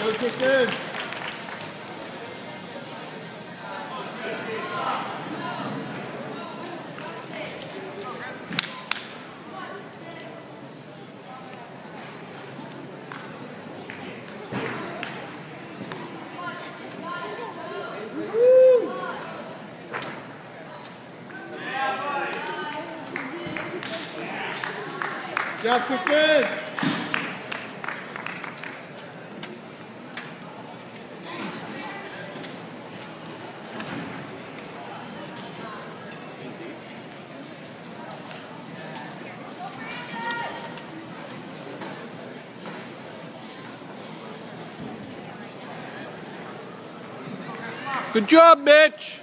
Position. Jeff, good. Good job, Mitch.